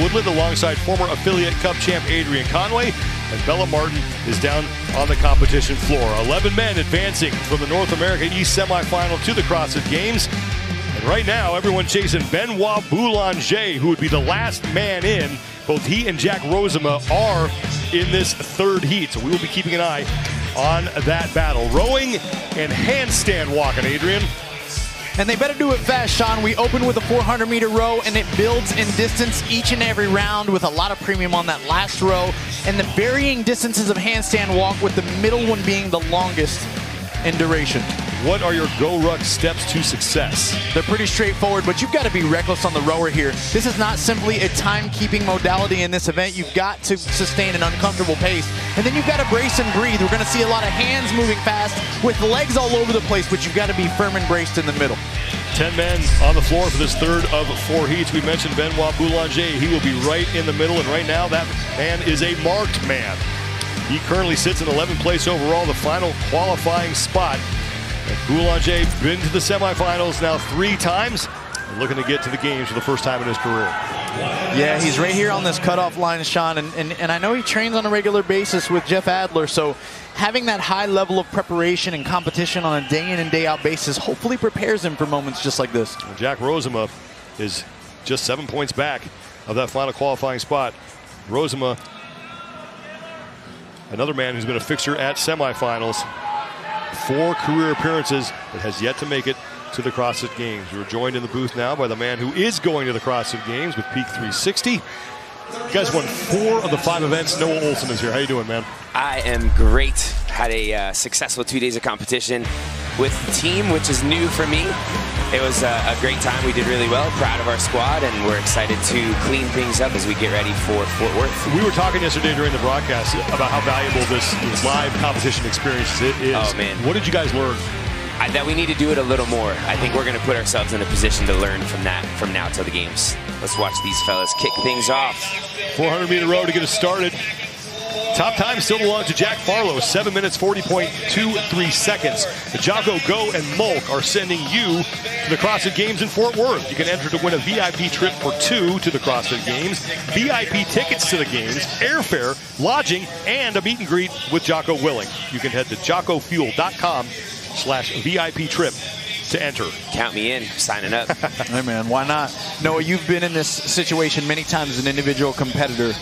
Woodland alongside former affiliate Cup champ Adrian Conway. And Bella Martin is down on the competition floor. 11 men advancing from the North America East semifinal to the CrossFit Games. And right now, everyone chasing Benoit Boulanger, who would be the last man in. Both he and Jack Rozema are in this third heat. So we will be keeping an eye on that battle. Rowing and handstand walking, Adrian. And they better do it fast, Sean. We open with a 400 meter row and it builds in distance each and every round with a lot of premium on that last row and the varying distances of handstand walk with the middle one being the longest in duration. What are your GoRuck steps to success? They're pretty straightforward, but you've got to be reckless on the rower here. This is not simply a timekeeping modality in this event. You've got to sustain an uncomfortable pace. And then you've got to brace and breathe. We're going to see a lot of hands moving fast with legs all over the place, but you've got to be firm and braced in the middle. 10 men on the floor for this third of four heats. We mentioned Benoit Boulanger. He will be right in the middle, and right now that man is a marked man. He currently sits in 11th place overall, the final qualifying spot. And Boulanger been to the semifinals now three times looking to get to the games for the first time in his career. Yeah, he's right here on this cutoff line, Sean, and, and, and I know he trains on a regular basis with Jeff Adler, so having that high level of preparation and competition on a day in and day out basis hopefully prepares him for moments just like this. Well, Jack Rozema is just seven points back of that final qualifying spot. Rozema, another man who's been a fixture at semifinals four career appearances, but has yet to make it to the CrossFit Games. We're joined in the booth now by the man who is going to the CrossFit Games with Peak 360. You guys won four of the five events. Noah Olson is here. How you doing, man? I am great. Had a uh, successful two days of competition with the team, which is new for me. It was a, a, great time. We did really well. Proud of our squad, and we're excited to clean things up as we get ready for Fort Worth. We were talking yesterday during the broadcast about how valuable this live competition experience is. Oh man, what did you guys learn? I, that we need to do it a little more. I think we're going to put ourselves in a position to learn from that from now till the games. Let's watch these fellas kick things off. 400 meter row to get us started. Top time still belongs to Jack Farlow, 7 minutes 40.23 seconds. The Jocko Go and Mulk are sending you to the CrossFit Games in Fort Worth. You can enter to win a VIP trip for two to the CrossFit Games, VIP tickets to the games, airfare, lodging, and a meet and greet with Jocko Willink. You can head to jockofuel.com slash VIP trip to enter. Count me in, signing up. hey man, why not? Noah, you've been in this situation many times as an individual competitor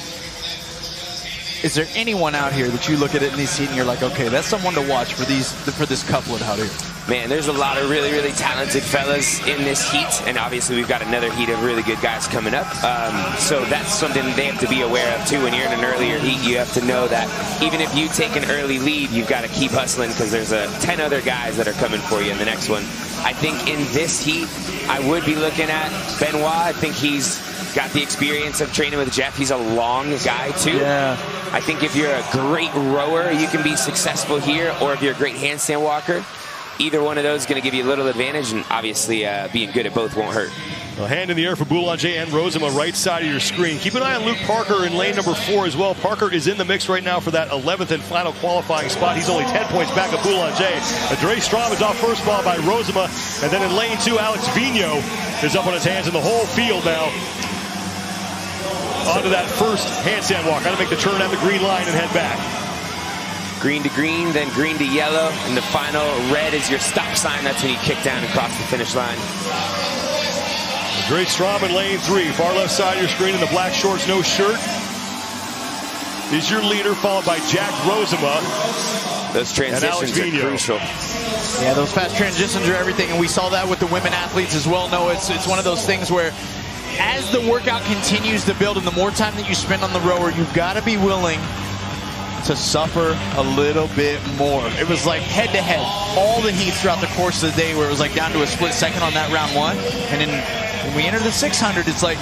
is there anyone out here that you look at it in this heat and you're like, okay, that's someone to watch for these for this couplet out here? Man, there's a lot of really, really talented fellas in this heat, and obviously we've got another heat of really good guys coming up. Um, so that's something they have to be aware of too. When you're in an earlier heat, you have to know that even if you take an early lead, you've got to keep hustling because there's a 10 other guys that are coming for you in the next one. I think in this heat, I would be looking at Benoit. I think he's got the experience of training with Jeff. He's a long guy too. Yeah. I think if you're a great rower, you can be successful here, or if you're a great handstand walker, either one of those is going to give you a little advantage, and obviously uh, being good at both won't hurt. A hand in the air for Boulanger and Rozema, right side of your screen. Keep an eye on Luke Parker in lane number four as well. Parker is in the mix right now for that 11th and final qualifying spot. He's only 10 points back of Boulanger. Dre Strohm is off first ball by Rozema. And then in lane two, Alex Vigneault is up on his hands in the whole field now onto that first handstand walk. Got to make the turn at the green line and head back. Green to green, then green to yellow, and the final red is your stop sign. That's when you kick down and cross the finish line. Dre Strohm in lane three, far left side of your screen in the black shorts, no shirt. Is your leader, followed by Jack Rozema. Those transitions are crucial. Yeah, those fast transitions are everything, and we saw that with the women athletes as well. No, it's it's one of those things where as the workout continues to build and the more time that you spend on the rower, you've got to be willing to suffer a little bit more. It was like head to head, all the heats throughout the course of the day where it was like down to a split second on that round one. And then when we enter the 600, it's like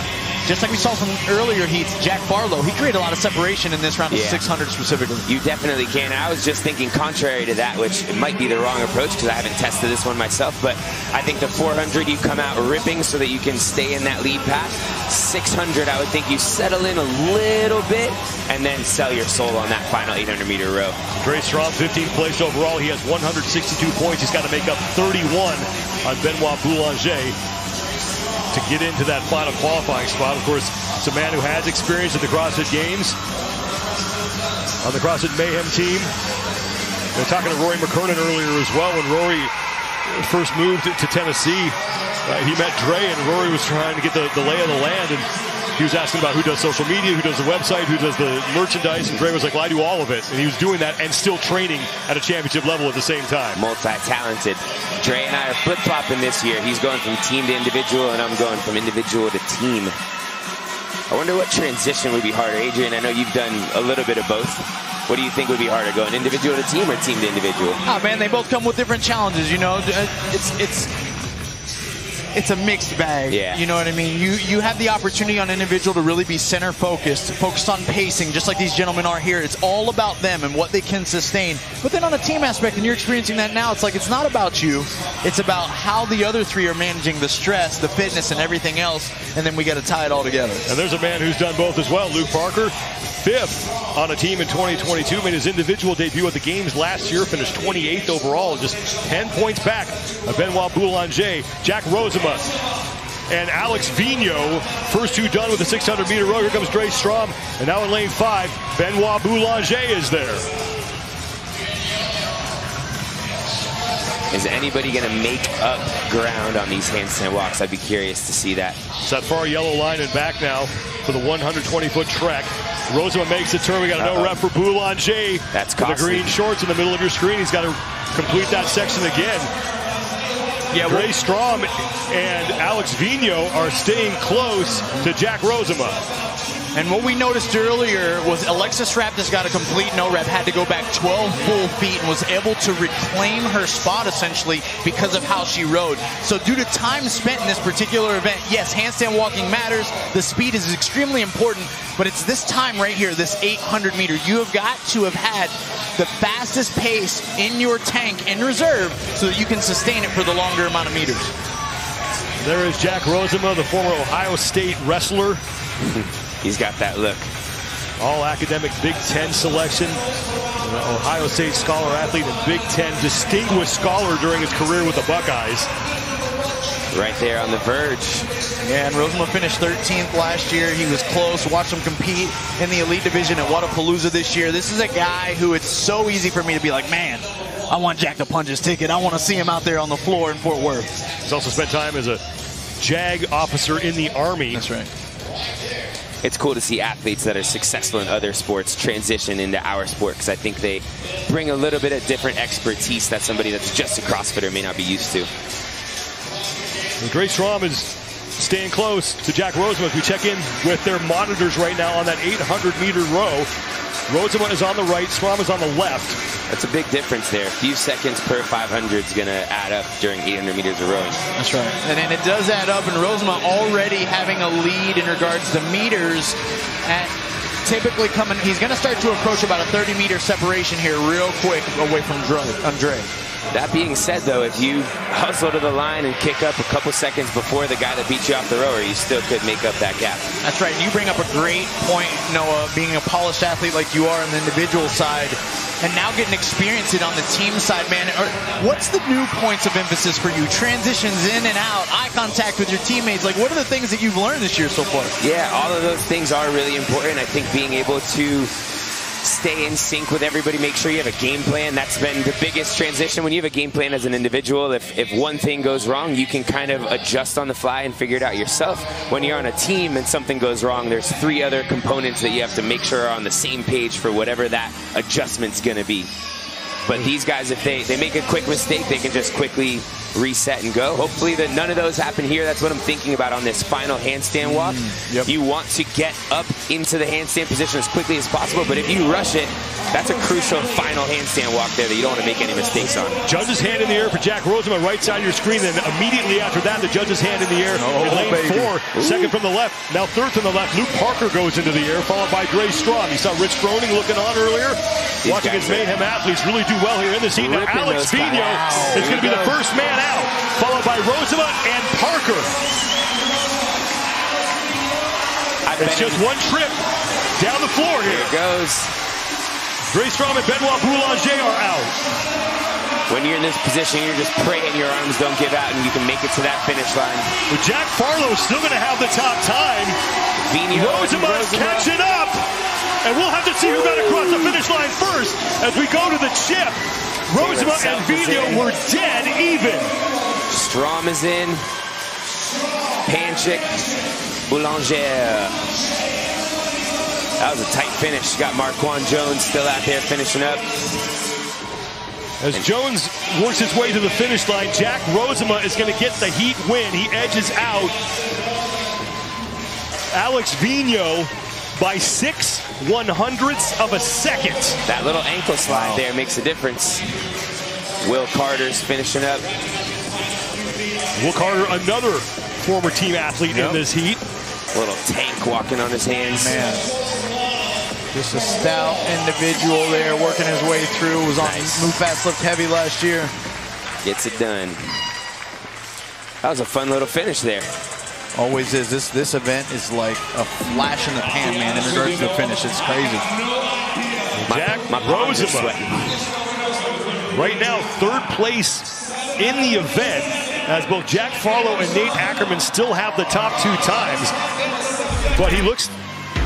just like we saw from earlier heats, Jack Farlow, he created a lot of separation in this round of yeah. 600 specifically. You definitely can. I was just thinking contrary to that, which might be the wrong approach because I haven't tested this one myself, but I think the 400 you come out ripping so that you can stay in that lead path. 600, I would think you settle in a little bit and then sell your soul on that final 800 meter row. Dre Strohm, 15th place overall. He has 162 points. He's got to make up 31 on Benoit Boulanger to get into that final qualifying spot. Of course, It's a man who has experience at the CrossFit Games on the CrossFit Mayhem team. We are talking to Rory McKernan earlier as well when Rory first moved to Tennessee. Uh, he met Dre and Rory was trying to get the, the lay of the land and he was asking about who does social media, who does the website, who does the merchandise, and Dre was like, well, I do all of it. And he was doing that and still training at a championship level at the same time. Multi-talented. Dre and I are flip-flopping this year. He's going from team to individual, and I'm going from individual to team. I wonder what transition would be harder. Adrian, I know you've done a little bit of both. What do you think would be harder, going individual to team or team to individual? Oh man, they both come with different challenges. You know, it's it's it's a mixed bag. Yeah. You know what I mean? You you have the opportunity on an individual to really be center focused, focused on pacing, just like these gentlemen are here. It's all about them and what they can sustain. But then on a team aspect, and you're experiencing that now, it's like it's not about you. It's about how the other three are managing the stress, the fitness, and everything else. And then we got to tie it all together. And there's a man who's done both as well, Luke Parker. Fifth on a team in 2022, made his individual debut at the games last year, finished 28th overall, just 10 points back of Benoit Boulanger. Jack And Alex Vigneault. First two done with the 600 meter row. Here comes Dre Strohm. And now in lane five, Benoit Boulanger is there. Is anybody going to make up ground on these handstand walks? I'd be curious to see that. It's that far yellow line and back now for the 120-foot trek. Rozema makes the turn. We got a no rep for Boulanger. That's costly. the green shorts in the middle of your screen. He's got to complete that section again. Yeah, Dre Strohm and Alex Vigneault are staying close to Jack Rozema. And what we noticed earlier was Alexis Raptis got a complete no rep, had to go back 12 full feet and was able to reclaim her spot essentially because of how she rowed. So due to time spent in this particular event, yes, handstand walking matters. The speed is extremely important, but it's this time right here, this 800 meter. You have got to have had the fastest pace in your tank in reserve so that you can sustain it for the longer amount of meters. There is Jack Rozema, the former Ohio State wrestler. He's got that look. All academic Big Ten selection. Uh, Ohio State scholar athlete and Big Ten distinguished scholar during his career with the Buckeyes. Right there on the verge. Yeah, and Rozema finished 13th last year. He was close. Watch him compete in the elite division at Wodapalooza this year. This is a guy who it's so easy for me to be like, man, I want Jack to punch his ticket. I want to see him out there on the floor in Fort Worth. He's also spent time as a JAG officer in the Army. That's right it's cool to see athletes that are successful in other sports transition into our sport because I think they bring a little bit of different expertise that somebody that's just a CrossFitter may not be used to. Dre Strohm is staying close to Jack as we check in with their monitors right now on that 800 meter row. Rozema is on the right, Strohm is on the left. That's a big difference there. A few seconds per 500 is going to add up during 800 meters of rowing. That's right. And, and it does add up, and Rozema already having a lead in regards to meters at typically coming, he's going to start to approach about a 30 meter separation here real quick away from Andre. That being said, though, if you hustle to the line and kick up a couple seconds before the guy that beat you off the rower, you still could make up that gap. That's right. You bring up a great point, Noah, being a polished athlete like you are on the individual side and now getting experience it on the team side, man. What's the new points of emphasis for you? Transitions in and out, eye contact with your teammates. Like, what are the things that you've learned this year so far? Yeah, all of those things are really important. I think being able to stay in sync with everybody, make sure you have a game plan. That's been the biggest transition. When you have a game plan as an individual, if, if one thing goes wrong, you can kind of adjust on the fly and figure it out yourself. When you're on a team and something goes wrong, there's three other components that you have to make sure are on the same page for whatever that adjustment's going to be. But these guys, if they, they make a quick mistake, they can just quickly reset and go. Hopefully that none of those happen here. That's what I'm thinking about on this final handstand walk. Mm, yep. You want to get up into the handstand position as quickly as possible, but if you rush it, that's a crucial final handstand walk there that you don't want to make any mistakes on. Judge's hand in the air for Jack Rozema, right side of your screen. Then immediately after that, the judge's hand in the air oh, in lane baby. four, Ooh. second from the left. Now third from the left, Luke Parker goes into the air, followed by Dre Strohm. You saw Rich Froning looking on earlier. These Watching his Mayhem athletes really do well here in the scene. Now Alex Vigneault wow. is going to be the first man out, followed by Rozema and Parker. It's just one trip down the floor here. Here it goes. Dre Strohm and Benoit Boulanger are out. when you're in this position, you're just praying your arms don't give out and you can make it to that finish line. But Jack Farlow still going to have the top time. Vigneault catching up. And we'll have to see who got across the finish line first as we go to the chip. Rozema and Vigneault were dead even. Strohm is in. Panchik, Boulanger. That was a tight finish. Got Marquand Jones still out there finishing up. As Jones works his way to the finish line, Jack Rozema is going to get the heat win. He edges out Alex Vigneault by six one hundredths of a second. That little ankle slide wow. there makes a difference. Will Carter's finishing up. Will Carter, another former team athlete yep. in this heat. A little tank walking on his hands. Man. Just a stout individual there working his way through. Was on nice. Move Fast Lift Heavy last year. Gets it done. That was a fun little finish there. Always is. This this event is like a flash in the pan, man, in regards to the finish. It's crazy. Jack my, my Rozema. Right now, third place in the event as both Jack Farlow and Nate Ackerman still have the top two times. But he looks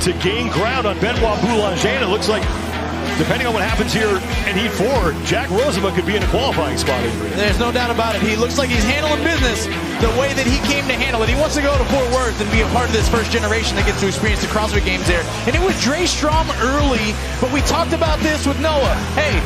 to gain ground on Benoit Boulanger, and it looks like depending on what happens here in Heat 4, Jack Rozema could be in a qualifying spot. There's no doubt about it. He looks like he's handling business the way that he came to handle it. He wants to go to Fort Worth and be a part of this first generation that gets to experience the CrossFit Games there. And it was Dre Strohm early, but we talked about this with Noah. Hey,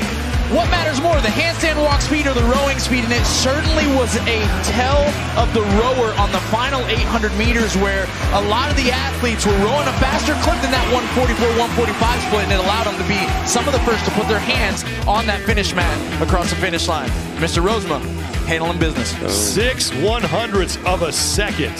what matters more, the handstand walk speed or the rowing speed? And it certainly was a tell of the rower on the final 800 meters where a lot of the athletes were rowing a faster clip than that 144-145 split, and it allowed them to be some of the first to put their hands on that finish mat across the finish line. Mr. Rozema handling business. Six one hundredths of a second